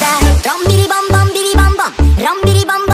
다